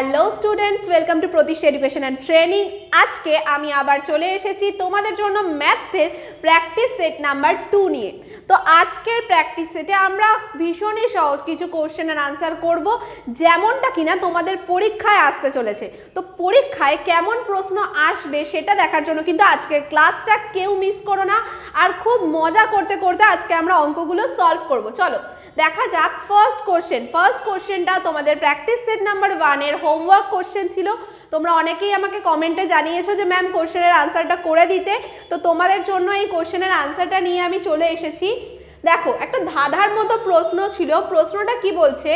Hello students welcome to Pratishtha education and training আজকে আমি আবার চলে এসেছি তোমাদের জন্য ম্যাথসের প্র্যাকটিস সেট নাম্বার টু নিয়ে। তো আজকের প্র্যাকটিস সেটে আমরা ভীষণই সহজ কিছু কোশ্চেনের আনসার করব, যেমনটা কিনা তোমাদের পরীক্ষায় আসতে চলেছে। তো পরীক্ষায় কেমন প্রশ্ন আসবে সেটা দেখার জন্য কিন্তু আজকের ক্লাসটা কেউ মিস করো না। আর খুব মজা করতে করতে আজকে আমরা অঙ্কগুলো সলভ করব। চলো দেখা যাক ফার্স্ট কোশ্চেন ফার্স্ট কোশ্চেনটা তোমাদের প্র্যাকটিস সেট নাম্বার ওয়ানের হোমওয়ার্ক কোশ্চেন ছিল। তোমরা অনেকেই আমাকে কমেন্টে জানিয়েছো যে ম্যাম কোশ্চেনের আনসারটা করে দিতে। তো তোমাদের জন্য এই কোশ্চেনের আনসারটা নিয়ে আমি চলে এসেছি। দেখো, একটা ধাঁধার মতো প্রশ্ন ছিল। প্রশ্নটা কি বলছে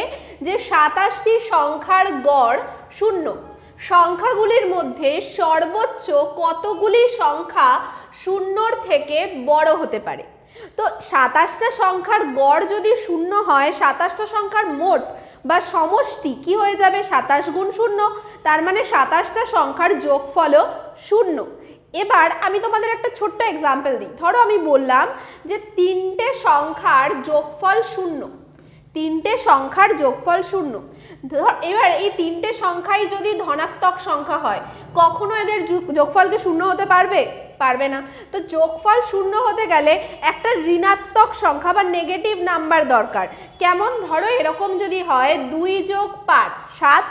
যে, সাতাশটি সংখ্যার গড় শূন্য। সংখ্যাগুলির মধ্যে সর্বোচ্চ কতগুলি সংখ্যা শূন্যর থেকে বড় হতে পারে? তো সাতাশটা সংখ্যার গড় যদি শূন্য হয়, সাতাশটা সংখ্যার মোট বা সমষ্টি কি হয়ে যাবে? সাতাশ গুণ শূন্য, তার মানে সাতাশটা সংখ্যার যোগফলও শূন্য। এবার আমি তোমাদের একটা ছোট্ট এক্সাম্পল দিই। ধরো আমি বললাম যে তিনটে সংখ্যার যোগফল শূন্য। তিনটে সংখ্যার যোগফল শূন্য। এবার এই তিনটে সংখ্যাই যদি ধনাত্মক সংখ্যা হয়, কখনো এদের যোগফলকে শূন্য হতে পারবে? পারবে না। তো যোগফল শূন্য হতে গেলে একটা ঋণাত্মক সংখ্যা বা নেগেটিভ নাম্বার দরকার। কেমন? ধরো এরকম যদি হয় দুই যোগ পাঁচ, সাত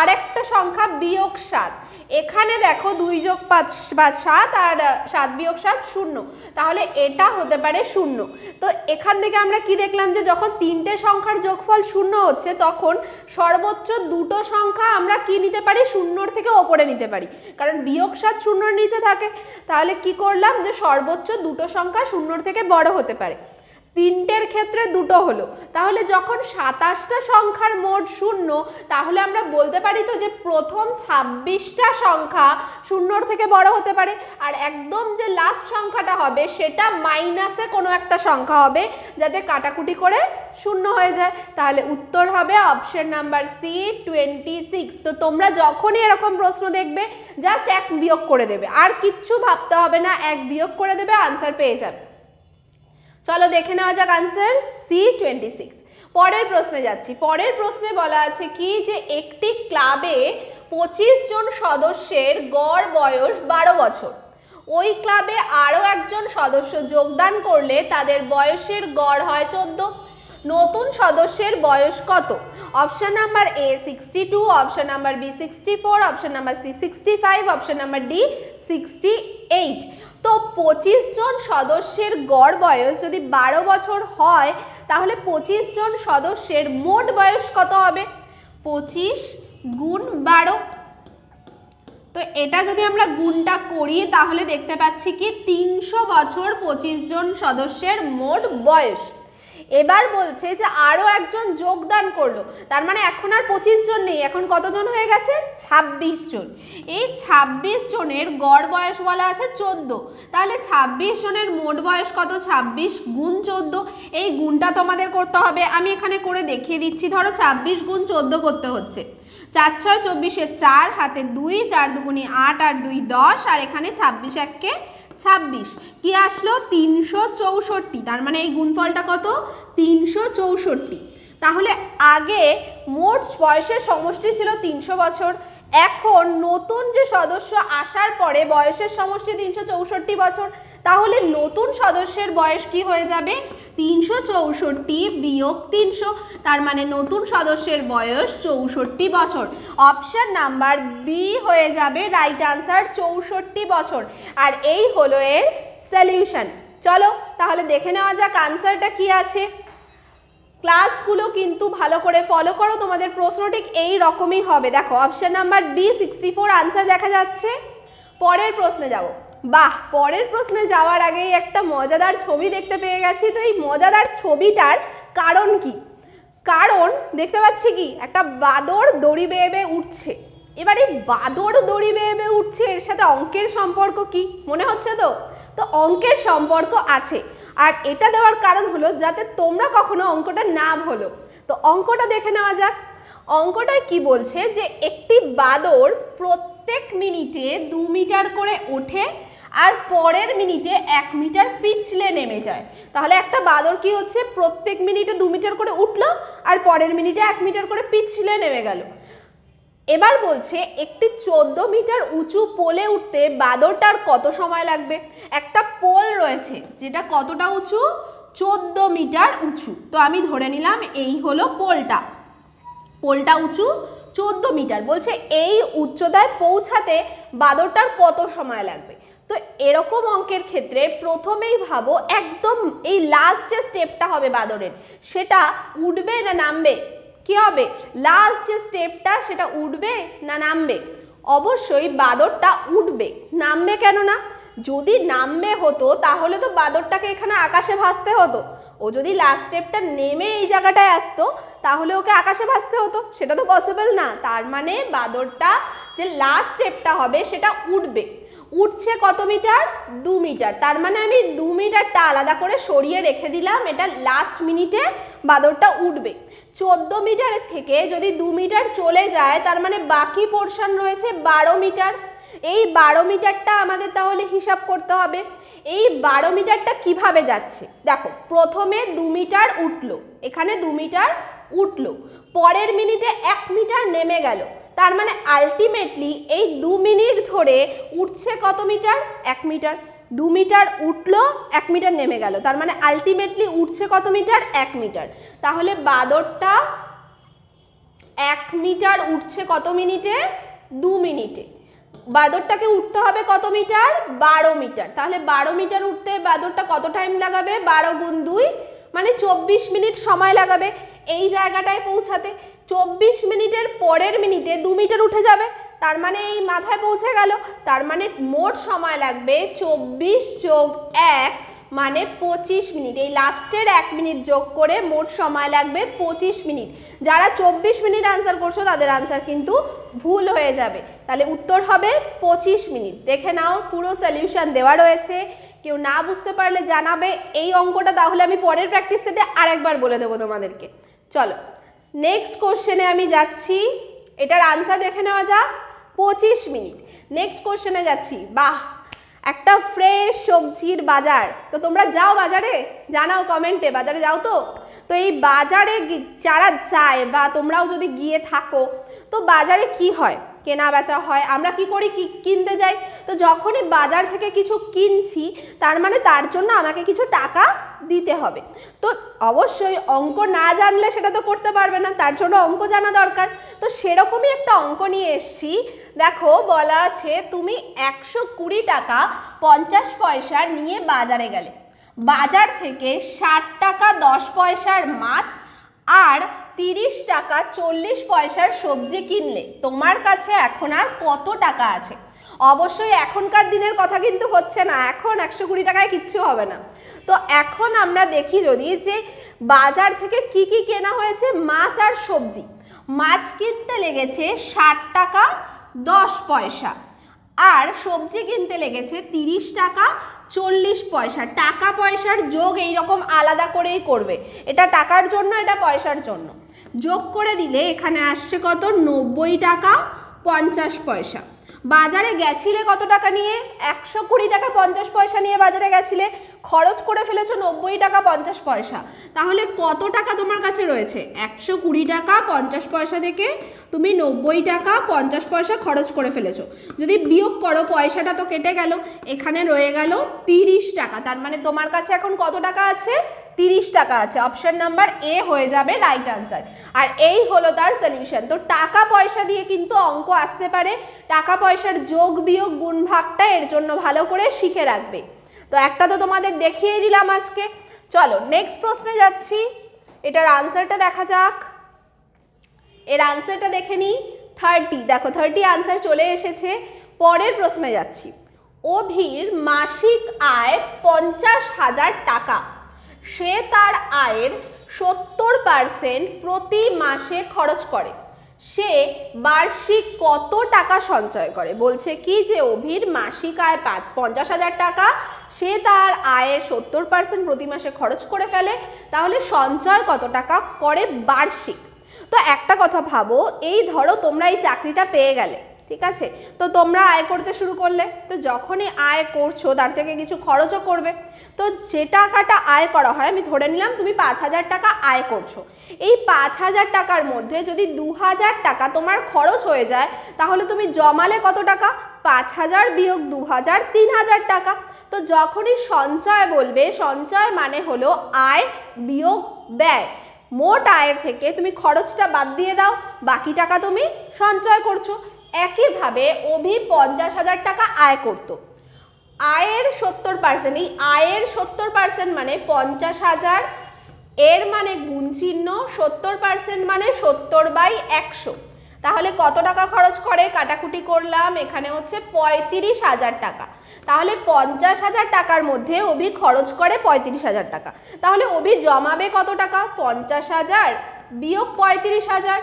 আরেকটা সংখ্যা বিয়োগ সাত। এখানে দেখো দুই যোগ পাঁচ পাঁচ সাত আর সাত বিয়োগ সাত শূন্য। তাহলে এটা হতে পারে শূন্য। তো এখান থেকে আমরা কি দেখলাম যে যখন তিনটে সংখ্যার যোগফল শূন্য হচ্ছে, তখন সর্বোচ্চ দুটো সংখ্যা আমরা কি নিতে পারি? শূন্যর থেকে ওপরে নিতে পারি। কারণ বিয়োগ সাত শূন্যর নিচে থাকে। তাহলে কি করলাম যে সর্বোচ্চ দুটো সংখ্যা শূন্যর থেকে বড় হতে পারে। তিনটের ক্ষেত্রে দুটো হলো। তাহলে যখন সাতাশটা সংখ্যার মোট শূন্য, তাহলে আমরা বলতে পারি তো যে প্রথম ছাব্বিশটা সংখ্যা শূন্যর থেকে বড় হতে পারে। আর একদম যে লাস্ট সংখ্যাটা হবে, সেটা মাইনাসে কোনো একটা সংখ্যা হবে, যাতে কাটাকুটি করে শূন্য হয়ে যায়। তাহলে উত্তর হবে option number C twenty six তো তোমরা যখনই এরকম প্রশ্ন দেখবে জাস্ট এক বিয়োগ করে দেবে। আর কিচ্ছু ভাবতে হবে না, এক বিয়োগ করে দেবে আনসার পেয়ে যাবে। চলো দেখে নেওয়া যাক আনসার সি টোয়েন্টি সিক্স পরের প্রশ্নে যাচ্ছি। পরের প্রশ্নে বলা আছে কি যে একটি ক্লাবে পঁচিশ জন সদস্যের গড় বয়স বারো বছর। ওই ক্লাবে আরও একজন সদস্য যোগদান করলে তাদের বয়সের গড় হয় চোদ্দ। নতুন সদস্যের বয়স কত? Option number A sixty two option number B sixty four option number C sixty five option number D sixty eight তো পঁচিশ জন সদস্যের গড় বয়স যদি বারো বছর হয়, তাহলে পঁচিশ জন সদস্যের মোট বয়স কত হবে? পঁচিশ গুণ বারো। তো এটা যদি আমরা গুণটা করি, তাহলে দেখতে পাচ্ছি কি তিনশো বছর পঁচিশ জন সদস্যের মোট বয়স। এবার বলছে যে আরও একজন যোগদান করল। তার মানে এখন আর পঁচিশ জন নেই, এখন কতজন হয়ে গেছে? ২৬ জন। এই ২৬ জনের গড় বয়স বলা আছে চোদ্দ। তাহলে ২৬ জনের মোট বয়স কত? ২৬ গুণ চোদ্দ। এই গুণটা তোমাদের করতে হবে। আমি এখানে করে দেখিয়ে দিচ্ছি। ধরো ২৬ গুণ চোদ্দ করতে হচ্ছে। চার ছয় চব্বিশে চার, হাতে দুই, চার দুগুনি আট, আর দুই দশ, আর এখানে ছাব্বিশ এককে ছাব্বিশ। কি আসলো? তিনশো চৌষট্টি। তার মানে এই গুণফলটা কত? তিনশো চৌষট্টি। তাহলে আগে মোট বয়সের সমষ্টি ছিল তিনশো বছর। এখন নতুন যে সদস্য আসার পরে বয়সের সমষ্টি তিনশো চৌষট্টি বছর। তাহলে নতুন সদস্যের বয়স কি হয়ে যাবে? তিনশো চৌষট্টি বিয়োগ তিনশো। তার মানে নতুন সদস্যের বয়স চৌষট্টি বছর। অপশান নাম্বার বি হয়ে যাবে রাইট আনসার চৌষট্টি বছর। আর এই হলো এর সলিউশন চলো, তাহলে দেখে নেওয়া যাক আনসারটা কি আছে। ক্লাসগুলো কিন্তু ভালো করে ফলো করো, তোমাদের প্রশ্ন ঠিক এই রকমই হবে। দেখো, option number B sixty four answer দেখা যাচ্ছে। পরের প্রশ্নে যাব। বাহ, পরের প্রশ্নে যাওয়ার আগেই একটা মজাদার ছবি দেখতে পেয়ে গেছি। তো এই মজাদার ছবিটার কারণ কি? কারণ দেখতে পাচ্ছি কি? একটা বাদর দড়ি বেয়ে বেয়ে উঠছে। এবার এই বাদর দড়ি বেয়ে বেয়ে উঠছে, এর সাথে অঙ্কের সম্পর্ক কি? মনে হচ্ছে তো? তো অঙ্কের সম্পর্ক আছে। আর এটা দেওয়ার কারণ হলো যাতে তোমরা কখনো অঙ্কটা না ভুলো। তো অঙ্কটা দেখে নেওয়া যাক। অঙ্কটায় কি বলছে যে একটি বাদর প্রত্যেক মিনিটে দু মিটার করে ওঠে আর পরের মিনিটে এক মিটার পিছলে নেমে যায়। তাহলে একটা বাদর কি হচ্ছে? প্রত্যেক মিনিটে দু মিটার করে উঠল আর পরের মিনিটে এক মিটার করে পিছলে নেমে গেল। এবার বলছে, একটি চোদ্দ মিটার উঁচু পোলে উঠতে বাদরটার কত সময় লাগবে? একটা পোল রয়েছে যেটা কতটা উঁচু? চোদ্দ মিটার উঁচু। তো আমি ধরে নিলাম এই হলো পোলটা পোলটা উঁচু, চোদ্দ মিটার। বলছে এই উচ্চতায় পৌঁছাতে বাদরটার কত সময় লাগবে? এরকম অঙ্কের ক্ষেত্রে প্রথমেই ভাবো একদম এই লাস্ট যে স্টেপটা হবে বাদরের, সেটা উঠবে না নামবে? কি হবে? লাস্ট যে স্টেপটা সেটা উঠবে না নামবে? অবশ্যই বাদরটা উঠবে। নামবে কেন না? যদি নামবে হতো, তাহলে তো বাদরটাকে এখানে আকাশে ভাসতে হতো। ও যদি লাস্ট স্টেপটা নেমে এই জায়গাটায় আসতো, তাহলে ওকে আকাশে ভাসতে হতো। সেটা তো পসিবল না। তার মানে বাদরটা যে লাস্ট স্টেপটা হবে, সেটা উঠবে। উঠছে কত মিটার? দু মিটার। তার মানে আমি দু মিটারটা আলাদা করে সরিয়ে রেখে দিলাম। এটা লাস্ট মিনিটে বাদরটা উঠবে। চোদ্দ মিটারের থেকে যদি দু মিটার চলে যায়, তার মানে বাকি পোর্শন রয়েছে বারো মিটার। এই বারো মিটারটা আমাদের তাহলে হিসাব করতে হবে। এই বারো মিটারটা কীভাবে যাচ্ছে? দেখো, প্রথমে দু মিটার উঠল। এখানে দু মিটার উঠল। পরের মিনিটে এক মিটার নেমে গেল। তার মানে আলটিমেটলি এই দু মিনিট ধরে উঠছে কত মিটার? এক মিটার। দু মিটার উঠল, এক মিটার নেমে গেল। তার মানে আলটিমেটলি উঠছে কত মিটার? এক মিটার। তাহলে বাদরটা এক মিটার উঠছে কত মিনিটে? দু মিনিটে। বাদরটাকে উঠতে হবে কত মিটার? বারো মিটার। তাহলে বারো মিটার উঠতে বাদরটা কত টাইম লাগাবে? বারো গুণ দুই। মানে চব্বিশ মিনিট সময় লাগাবে। এই জায়গাটায় পৌঁছাতে চব্বিশ মিনিটের পরের মিনিটে দু মিটার উঠে যাবে। তার মানে এই মাথায় পৌঁছে গেল। তার মানে মোট সময় লাগবে চব্বিশ যোগ এক মানে পঁচিশ মিনিট। এই লাস্টের এক মিনিট যোগ করে মোট সময় লাগবে পঁচিশ মিনিট। যারা চব্বিশ মিনিট আনসার করছ, তাদের আনসার কিন্তু ভুল হয়ে যাবে। তাহলে উত্তর হবে পঁচিশ মিনিট। দেখে নাও, পুরো সলিউশন দেওয়া রয়েছে। কেউ না বুঝতে পারলে জানাবে। এই অঙ্কটা তাহলে আমি পরের প্র্যাকটিস সেটে আরেকবার বলে দেবো তোমাদেরকে। চলো নেক্সট কোশ্চেনে আমি যাচ্ছি, এটার আনসার দেখে নেওয়া যাক, পঁচিশ মিনিট। নেক্সট কোশ্চেনে যাচ্ছি, বাহ, একটা ফ্রেশ সবজির বাজার। তো তোমরা যাও বাজারে, জানাও কমেন্টে বাজারে যাও তো। তো এই বাজারে যারা যায় বা তোমরাও যদি গিয়ে থাকো, তো বাজারে কি হয়? কেনা বেচা হয়, আমরা কি করি? কি কিনতে যাই? তো যখনই বাজার থেকে কিছু কিনছি, তার মানে তার জন্য আমাকে কিছু টাকা দিতে হবে। তো অবশ্যই অঙ্ক না জানলে সেটা তো করতে পারবে না, তার জন্য অঙ্ক জানা দরকার। তো সেরকমই একটা অঙ্ক নিয়ে এসছি। দেখো, বলা আছে, তুমি একশো কুড়ি টাকা পঞ্চাশ পয়সা নিয়ে বাজারে গেলে। বাজার থেকে ষাট টাকা দশ পয়সার মাছ আর তিরিশ টাকা চল্লিশ পয়সার সবজি কিনলে, তোমার কাছে এখন আর কত টাকা আছে? অবশ্যই এখনকার দিনের কথা কিন্তু হচ্ছে না, এখন একশো কুড়ি টাকায় কিচ্ছু হবে না। তো এখন আমরা দেখি যদি যে বাজার থেকে কি কি কেনা হয়েছে, মাছ আর সবজি। মাছ কিনতে লেগেছে ষাট টাকা দশ পয়সা আর সবজি কিনতে লেগেছে তিরিশ টাকা চল্লিশ পয়সা। টাকা পয়সার যোগ এই রকম আলাদা করেই করবে। এটা টাকার জন্য, এটা পয়সার জন্য। যোগ করে দিলে এখানে আসছে কত? নব্বই টাকা পঞ্চাশ পয়সা। বাজারে গেছিলে কত টাকা নিয়ে? একশো কুড়ি টাকা পঞ্চাশ পয়সা নিয়ে বাজারে গেছিলে। খরচ করে ফেলেছো নব্বই টাকা পঞ্চাশ পয়সা। তাহলে কত টাকা তোমার কাছে রয়েছে? একশো কুড়ি টাকা পঞ্চাশ পয়সা থেকে তুমি নব্বই টাকা পঞ্চাশ পয়সা খরচ করে ফেলেছো। যদি বিয়োগ করো, পয়সাটা তো কেটে গেল। এখানে রয়ে গেল তিরিশ টাকা। তার মানে তোমার কাছে এখন কত টাকা আছে? তিরিশ টাকা আছে। অপশন নাম্বার এ হয়ে যাবে রাইট আনসার আর এই হলো তার সলিউশন তো টাকা পয়সা দিয়ে কিন্তু অঙ্ক আসতে পারে। টাকা পয়সার যোগ, বিয়োগ গুণ ভাগটা এর জন্য ভালো করে শিখে রাখবে। তো একটা তো তোমাদের দেখিয়ে দিলাম আজকে। চলো নেক্সট প্রশ্নে যাচ্ছি। এটার আনসারটা দেখা যাক। এর আনসারটা দেখে নিই। থার্টি দেখো থার্টি আনসার চলে এসেছে। পরের প্রশ্নে যাচ্ছি। অভির মাসিক আয় পঞ্চাশ হাজার টাকা। সে তার আয়ের সত্তর পার্সেন্ট প্রতি মাসে খরচ করে। সে বার্ষিক কত টাকা সঞ্চয় করে? বলছে কি যে অভির মাসিক আয় পাঁচ পঞ্চাশ হাজার টাকা, সে তার আয়ের সত্তর পার্সেন্ট প্রতি মাসে খরচ করে ফেলে, তাহলে সঞ্চয় কত টাকা করে বার্ষিক? তো একটা কথা ভাবো, এই ধরো তোমরা এই চাকরিটা পেয়ে গেলে, ঠিক আছে? তো তোমরা আয় করতে শুরু করলে, তো যখনই আয় করছ, তার থেকে কিছু খরচও করবে। তো যে টাকাটা আয় করা হয়, আমি ধরে নিলাম তুমি পাঁচ হাজার টাকা আয় করছ। এই পাঁচ হাজার টাকার মধ্যে যদি দু হাজার টাকা তোমার খরচ হয়ে যায়, তাহলে তুমি জমালে কত টাকা? পাঁচ হাজার বিয়োগ দু হাজার, তিন হাজার টাকা। তো যখনই সঞ্চয় বলবে, সঞ্চয় মানে হলো আয় বিয়োগ ব্যয়। মোট আয়ের থেকে তুমি খরচটা বাদ দিয়ে দাও, বাকি টাকা তুমি সঞ্চয় করছ। একইভাবে অভি পঞ্চাশ হাজার টাকা আয় করতো। আয়ের সত্তর পার্সেন্ট এই আয়ের সত্তর পার্সেন্ট মানে পঞ্চাশ হাজার, এর মানে গুণ চিহ্ন, সত্তর পার্সেন্ট মানে সত্তর বাই একশো। তাহলে কত টাকা খরচ করে? কাটাকুটি করলাম, এখানে হচ্ছে পঁয়ত্রিশ হাজার টাকা। তাহলে পঞ্চাশ হাজার টাকার মধ্যে অভি খরচ করে পঁয়ত্রিশ হাজার টাকা। তাহলে অভি জমাবে কত টাকা? পঞ্চাশ হাজার বিয়োগ পঁয়ত্রিশ হাজার।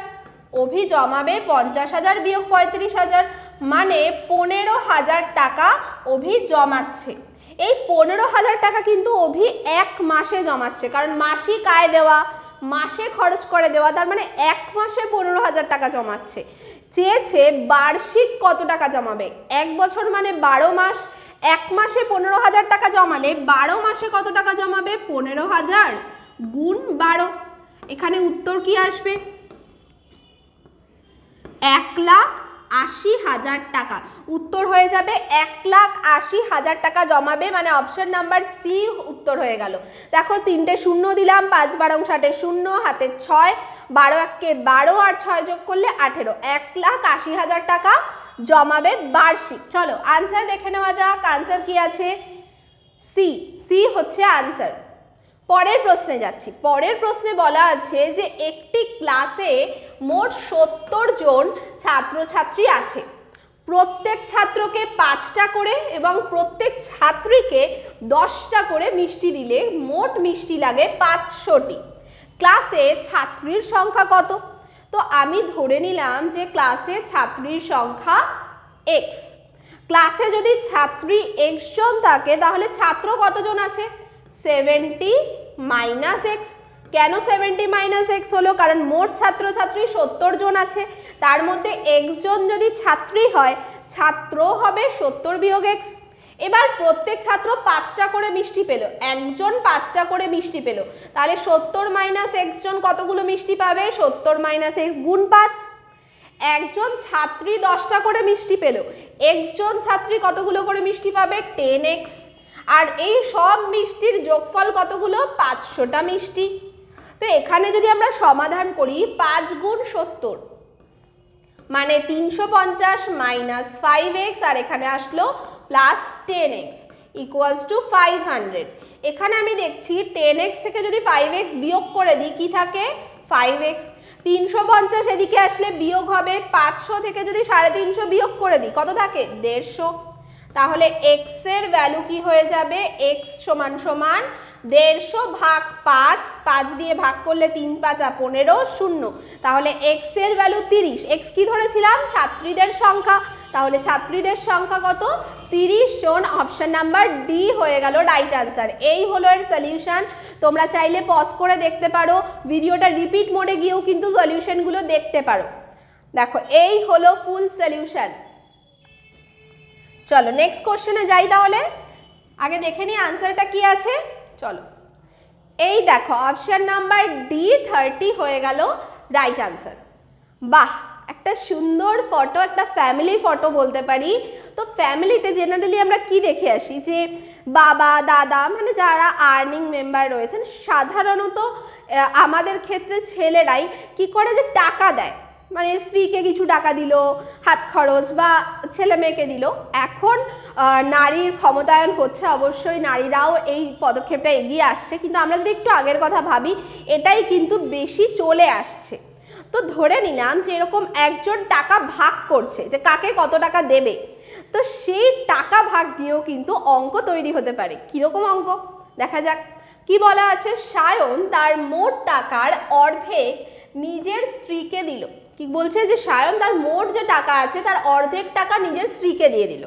অভি জমাবে পঞ্চাশ হাজার বিয়োগ পঁয়ত্রিশ হাজার। মানে পনেরো হাজার টাকা অভি জমাচ্ছে। এই পনেরো হাজার টাকা কিন্তু অভি এক মাসে জমাচ্ছে, কারণ মাসিক আয় দেওয়া, মাসে খরচ করে দেওয়া, তার মানে এক মাসে পনেরো হাজার টাকা জমাচ্ছে। চেয়েছে বার্ষিক কত টাকা জমাবে? এক বছর মানে বারো মাস, এক মাসে পনেরো হাজার টাকা জমালে বারো মাসে কত টাকা জমাবে? পনেরো হাজার গুণ বারো। এখানে উত্তর কি আসবে? এক লাখ আশি হাজার টাকা। উত্তর হয়ে যাবে এক লাখ আশি হাজার টাকা জমাবে মানে অপশন নাম্বার সি উত্তর হয়ে গেল। দেখো, তিনটে শূন্য দিলাম, পাঁচ বারো ষাটে শূন্য, হাতে ছয়, বারো এককে বারো আর ছয় যোগ করলে আঠেরো। এক লাখ আশি হাজার টাকা জমাবে বার্ষিক। চলো আনসার দেখে নেওয়া যাক আনসার কি আছে? সি সি হচ্ছে আনসার পরের প্রশ্নে যাচ্ছি। পরের প্রশ্নে বলা আছে যে একটি ক্লাসে মোট সত্তর জন ছাত্রছাত্রী আছে। প্রত্যেক ছাত্রকে পাঁচটা করে এবং প্রত্যেক ছাত্রীকে দশটা করে মিষ্টি দিলে মোট মিষ্টি লাগে পাঁচশোটি। ক্লাসে ছাত্রীর সংখ্যা কত? তো আমি ধরে নিলাম যে ক্লাসে ছাত্রীর সংখ্যা এক্স। ক্লাসে যদি ছাত্রী এক্স জন থাকে, তাহলে ছাত্র কতজন আছে? Seventy minus X. কেন সেভেন্টি মাইনাস এক্স হলো? কারণ মোট ছাত্রছাত্রী সত্তর জন আছে। তার মধ্যে এক্স জন যদি ছাত্রী হয়, ছাত্র হবে সত্তর বিয়োগ এক্স। এবার প্রত্যেক ছাত্র পাঁচটা করে মিষ্টি পেল। একজন পাঁচটা করে মিষ্টি পেল। তাহলে সত্তর মাইনাস এক্স জন কতগুলো মিষ্টি পাবে? সত্তর মাইনাস এক্স গুণ পাঁচ। একজন ছাত্রী দশটা করে মিষ্টি পেল। একজন ছাত্রী কতগুলো করে মিষ্টি পাবে? Ten x. আর এই সব মিষ্টির যোগফল কতগুলো? পাঁচশোটা মিষ্টি। তো এখানে যদি আমরা সমাধান করি, পাঁচ গুণ সত্তর মানে তিনশো পঞ্চাশ মাইনাস ফাইভ এক্স, আর এখানে আসলো plus ten X, equals to five hundred. এখানে আমি দেখছি টেন এক্স থেকে যদি ফাইভ এক্স বিয়োগ করে দিই, কি থাকে? Five X. তিনশো পঞ্চাশ এদিকে আসলে বিয়োগ হবে, পাঁচশো থেকে যদি সাড়ে তিনশো বিয়োগ করে দিই, কত থাকে? দেড়শো। তাহলে এক্সের ভ্যালু কি হয়ে যাবে? এক্স সমান সমান দেড়শো ভাগ পাঁচ পাঁচ দিয়ে ভাগ করলে তিন, পাঁচা পনেরো শূন্য। তাহলে এক্সের ভ্যালু তিরিশ। এক্স কি ধরেছিলাম? ছাত্রীদের সংখ্যা। তাহলে ছাত্রীদের সংখ্যা কত? তিরিশ জন। অপশান নাম্বার ডি হয়ে গেল রাইট আনসার এই হলো এর সলিউশন তোমরা চাইলে পজ করে দেখতে পারো। ভিডিওটা রিপিট মোডে গিয়েও কিন্তু সলিউশনগুলো দেখতে পারো। দেখো, এই হলো ফুল সলিউশন চলো নেক্সট কোশ্চেনে যাই তাহলে। আগে দেখে নিই আনসারটা কি আছে। চলো। এই দেখো অপশন নাম্বার ডি থার্টি হয়ে গেল রাইট আনসার বাহ, একটা সুন্দর ফটো একটা ফ্যামিলি ফটো বলতে পারি। তো ফ্যামিলিতে জেনারেলি আমরা কি দেখে আসি? যে বাবা, দাদা মানে যারা আর্নিং মেম্বার রয়েছেন, সাধারণত আমাদের ক্ষেত্রে ছেলেরাই কি করে যে টাকা দেয়? মানে স্ত্রীকে কিছু টাকা দিল, হাত খরচ বা ছেলে মেয়েকে দিল। এখন নারীর ক্ষমতায়ন হচ্ছে, অবশ্যই নারীরাও এই পদক্ষেপটা এগিয়ে আসছে। কিন্তু আমরা যদি একটু আগের কথা ভাবি, এটাই কিন্তু বেশি চলে আসছে। তো ধরে নিলাম যে এরকম একজন টাকা ভাগ করছে, যে কাকে কত টাকা দেবে? তো সেই টাকা ভাগ দিয়েও কিন্তু অঙ্ক তৈরি হতে পারে। কীরকম অঙ্ক? দেখা যাক। কি বলা আছে? সায়ন তার মোট টাকার অর্ধেক নিজের স্ত্রীকে দিল। কি বলছে যে সায়ন তার মোট যে টাকা আছে, তার অর্ধেক টাকা নিজের স্ত্রীকে দিয়ে দিল।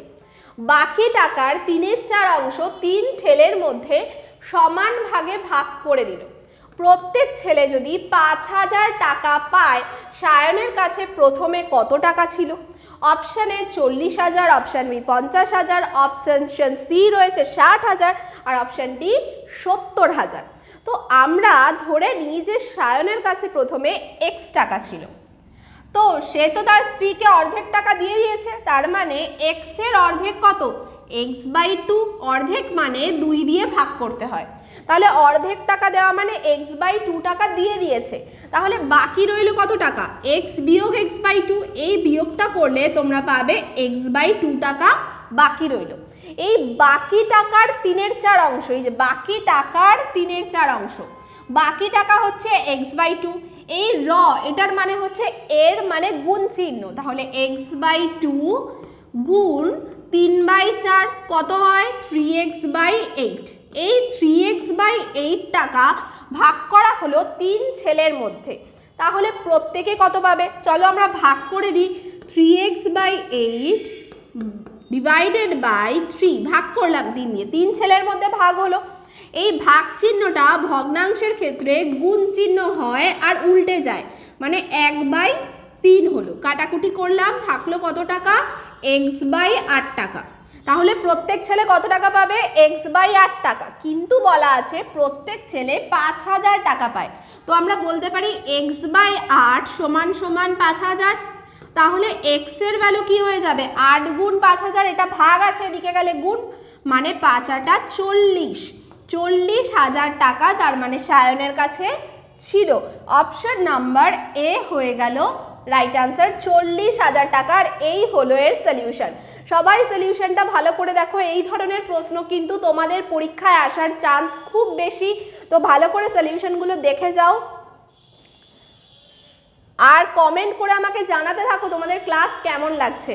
বাকি টাকার তিনের চার অংশ তিন ছেলের মধ্যে সমান ভাগে ভাগ করে দিল। প্রত্যেক ছেলে যদি পাঁচ হাজার টাকা পায়, সায়নের কাছে প্রথমে কত টাকা ছিল? অপশান চল্লিশ হাজার, অপশান বি পঞ্চাশ হাজার, অপশান সি রয়েছে ষাট হাজার আর অপশান ডি সত্তর হাজার। তো আমরা ধরে নিই যে সায়নের কাছে প্রথমে এক্স টাকা ছিল। তো সে তো তার স্ত্রীকে অর্ধেক টাকা দিয়ে দিয়েছে, তার মানে এক্সের অর্ধেক কত? এক্স বাই টু অর্ধেক মানে দুই দিয়ে ভাগ করতে হয়। তাহলে অর্ধেক টাকা দেওয়া মানে এক্স বাই টু টাকা দিয়ে দিয়েছে। তাহলে বাকি রইল কত টাকা? এক্স বিয়োগ এক্স বাই টু এই বিয়োগটা করলে তোমরা পাবে এক্স বাই টু টাকা বাকি রইল। এই বাকি টাকার তিনের চার অংশ, এই যে বাকি টাকার তিনের চার অংশ, বাকি টাকা হচ্ছে এক্স বাই টু এই র, এটার মানে হচ্ছে এর মানে গুণ চিহ্ন। তাহলে এক্স বাই টু গুণ তিন বাই চার কত হয়? থ্রি এক্স বাই এইট এই থ্রি এক্স বাই এইট টাকা ভাগ করা হলো তিন ছেলের মধ্যে। তাহলে প্রত্যেকে কত পাবে? চলো আমরা ভাগ করে দিই। Three X by eight divided by three ভাগ করলাম তিন দিয়ে তিন ছেলের মধ্যে ভাগ হলো। এই ভাগ চিহ্নটা ভগ্নাংশের ক্ষেত্রে গুণ চিহ্ন হয় আর উল্টে যায়। মানে এক বাই তিন হলো। কাটাকুটি করলাম, থাকল কত টাকা? এক্স বাই আট টাকা। তাহলে প্রত্যেক ছেলে কত টাকা পাবে? এক্স বাই আট টাকা। কিন্তু বলা আছে প্রত্যেক ছেলে পাঁচ হাজার টাকা পায়। তো আমরা বলতে পারি এক্স বাই আট সমান সমান পাঁচ হাজার। তাহলে এক্সের ভ্যালু কি হয়ে যাবে? আট গুণ পাঁচ হাজার, এটা ভাগ আছে, এদিকে গেলে গুণ। মানে পাঁচ আটা চল্লিশ। চল্লিশ হাজার টাকা তার মানে সায়নের কাছে ছিল। অপশন নাম্বার এ হয়ে গেল। রাইট আনসার চল্লিশ হাজার টাকার এই হলো এর সলিউশন সবাই সলিউশনটা ভালো করে দেখো, এই ধরনের প্রশ্ন কিন্তু তোমাদের পরীক্ষায় আসার চান্স খুব বেশি। তো ভালো করে সলিউশনগুলো দেখে যাও। আর কমেন্ট করে আমাকে জানাতে থাকো তোমাদের ক্লাস কেমন লাগছে।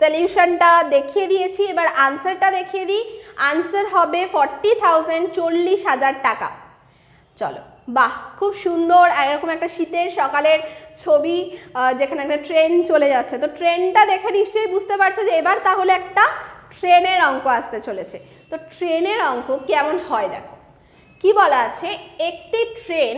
সলিউশনটা দেখিয়ে দিয়েছি, এবার আনসারটা দেখিয়ে দিই। আনসার হবে ফর্টি থাউজেন্ড চল্লিশ হাজার টাকা। চলো, বাহ, খুব সুন্দর এরকম একটা শীতের সকালের ছবি যেখানে একটা ট্রেন চলে যাচ্ছে। তো ট্রেনটা দেখে নিশ্চয়ই বুঝতে পারছ যে এবার তাহলে একটা ট্রেনের অঙ্ক আসতে চলেছে। তো ট্রেনের অঙ্ক কেমন হয় দেখো। কি বলা আছে? একটি ট্রেন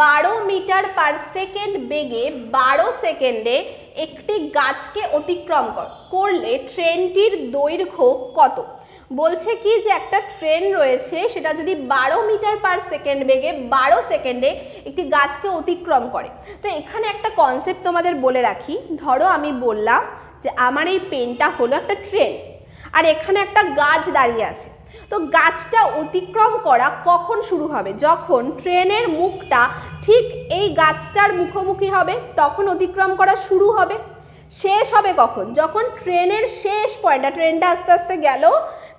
বারো মিটার পার সেকেন্ড বেগে বারো সেকেন্ডে একটি গাছকে অতিক্রম করলে ট্রেনটির দৈর্ঘ্য কত? বলছে কি যে একটা ট্রেন রয়েছে, সেটা যদি বারো মিটার পার সেকেন্ড বেগে বারো সেকেন্ডে একটি গাছকে অতিক্রম করে। তো এখানে একটা কনসেপ্ট তোমাদের বলে রাখি। ধরো আমি বললাম যে আমার এই পেনটা হলো একটা ট্রেন আর এখানে একটা গাছ দাঁড়িয়ে আছে। তো গাছটা অতিক্রম করা কখন শুরু হবে? যখন ট্রেনের মুখটা ঠিক এই গাছটার মুখোমুখি হবে, তখন অতিক্রম করা শুরু হবে। শেষ হবে কখন? যখন ট্রেনের শেষ পয়েন্টটা ট্রেনটা আস্তে আস্তে গেল,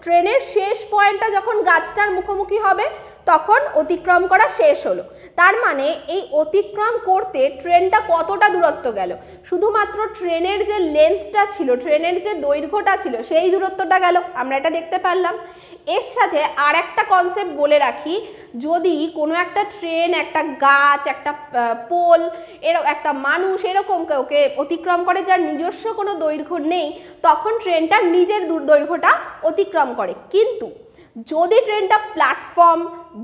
ট্রেনের শেষ পয়েন্টটা যখন গাছটার মুখোমুখি হবে, তখন অতিক্রম করা শেষ হলো। তার মানে এই অতিক্রম করতে ট্রেনটা কতটা দূরত্ব গেল? শুধুমাত্র ট্রেনের যে লেন্থটা ছিল, ট্রেনের যে দৈর্ঘ্যটা ছিল, সেই দূরত্বটা গেল। আমরা এটা দেখতে পারলাম। এর সাথে আর একটা কনসেপ্ট বলে রাখি, যদি কোনো একটা ট্রেন একটা গাছ, একটা পোল এর একটা মানুষ এরকম ওকে অতিক্রম করে যার নিজস্ব কোনো দৈর্ঘ্য নেই, তখন ট্রেনটা নিজের দৈর্ঘ্যটা অতিক্রম করে। কিন্তু যদি ট্রেনটা প্ল্যাটফর্ম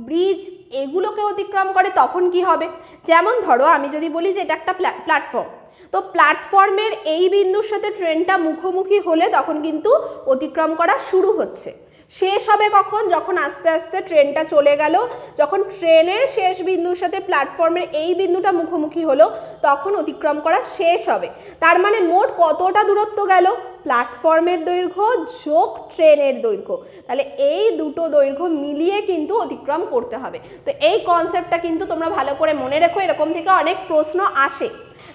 ব্রিজ এগুলোকে অতিক্রম করে, তখন কি হবে? যেমন ধরো, আমি যদি বলি যে এটা একটা প্ল্যাটফর্ম তো প্ল্যাটফর্মের এই বিন্দুর সাথে ট্রেনটা মুখোমুখি হলে তখন কিন্তু অতিক্রম করা শুরু হচ্ছে। শেষ হবে কখন? যখন আস্তে আস্তে ট্রেনটা চলে গেল, যখন ট্রেনের শেষ বিন্দুর সাথে প্ল্যাটফর্মের এই বিন্দুটা মুখোমুখি হলো, তখন অতিক্রম করা শেষ হবে। তার মানে মোট কতটা দূরত্ব গেল? প্ল্যাটফর্মের দৈর্ঘ্য, যোগ ট্রেনের দৈর্ঘ্য। তাহলে এই দুটো দৈর্ঘ্য মিলিয়ে কিন্তু অতিক্রম করতে হবে। তো এই কনসেপ্টটা কিন্তু তোমরা ভালো করে মনে রেখো, এরকম থেকে অনেক প্রশ্ন আসে।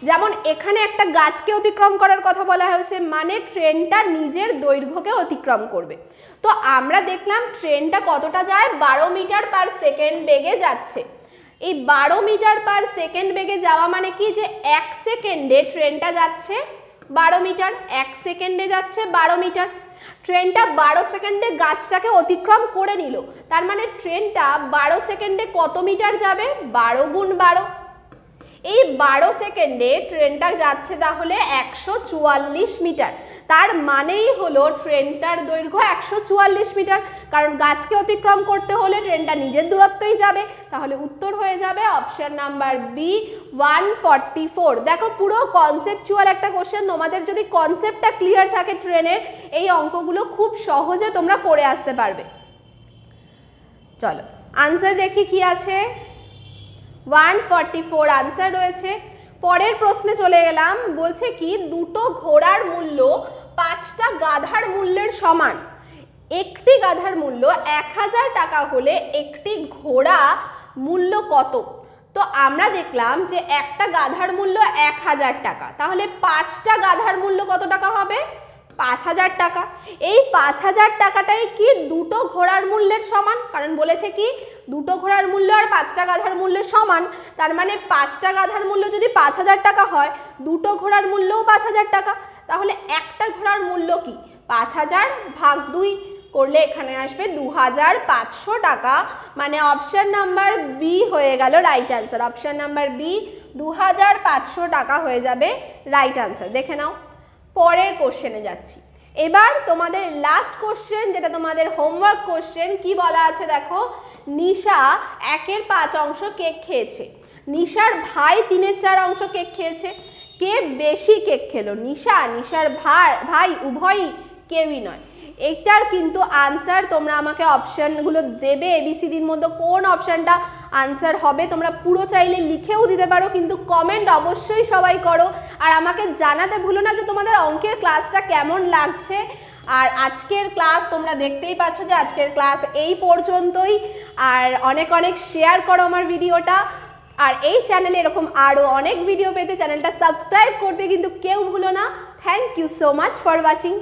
যেমন এখানে একটা গাছকে অতিক্রম করার কথা বলা হয়েছে মানে ট্রেনটা নিজের দৈর্ঘ্যকে অতিক্রম করবে। তো আমরা দেখলাম ট্রেনটা কতটা যায়? বারো মিটার পার সেকেন্ড বেগে যাচ্ছে। এই বারো মিটার পার সেকেন্ড বেগে যাওয়া মানে কি? যে এক সেকেন্ডে ট্রেনটা যাচ্ছে। বারো মিটার, এক সেকেন্ডে যাচ্ছে বারো মিটার। ট্রেনটা বারো সেকেন্ডে গাছটাকে অতিক্রম করে নিল। তার মানে ট্রেনটা বারো সেকেন্ডে কত মিটার যাবে? বারো গুণ বারো। এই বারো সেকেন্ডে ট্রেনটা যাচ্ছে তাহলে একশো চুয়াল্লিশ মিটার। তার মানেই হলো ট্রেনটার দৈর্ঘ্য একশো চুয়াল্লিশ মিটার। কারণ গাছকে অতিক্রম করতে হলে ট্রেনটা নিজের দূরত্বই যাবে। তাহলে উত্তর হয়ে যাবে option number B one forty four দেখো, পুরো কনসেপচুয়াল একটা কোশ্চেন তোমাদের যদি কনসেপ্টটা ক্লিয়ার থাকে ট্রেনের, এই অঙ্কগুলো খুব সহজে তোমরা করে আসতে পারবে। চলো আনসার দেখি কি আছে। ওয়ান ফর্টি ফোর আনসার রয়েছে। পরের প্রশ্নে চলে গেলাম, বলছে কি, দুটো ঘোড়ার মূল্য পাঁচটা গাধার মূল্যের সমান। একটি গাধার মূল্য এক হাজার টাকা হলে একটি ঘোড়া মূল্য কত? তো আমরা দেখলাম যে একটা গাধার মূল্য এক হাজার টাকা। তাহলে পাঁচটা গাধার মূল্য কত টাকা হবে? পাঁচ হাজার টাকা। এই পাঁচ হাজার টাকাটাই কি দুটো ঘোড়ার মূল্যের সমান? কারণ বলেছে কি, দুটো ঘোড়ার মূল্য আর পাঁচটা গাধার মূল্যের সমান। তার মানে পাঁচটা গাধার মূল্য যদি পাঁচ হাজার টাকা হয়, দুটো ঘোড়ার মূল্যও পাঁচ হাজার টাকা। তাহলে একটা ঘোড়ার মূল্য কি? পাঁচ হাজার ভাগ দুই করলে এখানে আসবে দু হাজার পাঁচশো টাকা। মানে অপশান নাম্বার বি হয়ে গেল right answer option number B দু হাজার পাঁচশো টাকা হয়ে যাবে রাইট অ্যান্সার দেখে নাও। পরের কোশ্চেনে যাচ্ছি। এবার তোমাদের লাস্ট কোশ্চেন যেটা তোমাদের হোমওয়ার্ক কোশ্চেন কি বলা আছে দেখো? নিশা একের পাঁচ অংশ কেক খেয়েছে। নিশার ভাই তিনের চার অংশ কেক খেয়েছে। কে বেশি কেক খেলো? নিশা? নিশার ভাই ভাই উভয়ই কেউই নয়। এইটার কিন্তু আনসার তোমরা আমাকে অপশানগুলো দেবে এবিসিডির মধ্যে কোন অপশানটা আনসার হবে, তোমরা পুরো চাইলে লিখেও দিতে পারো, কিন্তু কমেন্ট অবশ্যই সবাই করো। আর আমাকে জানাতে ভুলো না যে তোমাদের অঙ্কের ক্লাসটা কেমন লাগছে। আর আজকের ক্লাস তোমরা দেখতেই পাচ্ছ যে আজকের ক্লাস এই পর্যন্তই। আর অনেক অনেক শেয়ার করো আমার ভিডিওটা আর এই চ্যানেলে এরকম আরও অনেক ভিডিও পেতে চ্যানেলটা সাবস্ক্রাইব করতে কিন্তু কেউ ভুলো না। Thank you so much for watching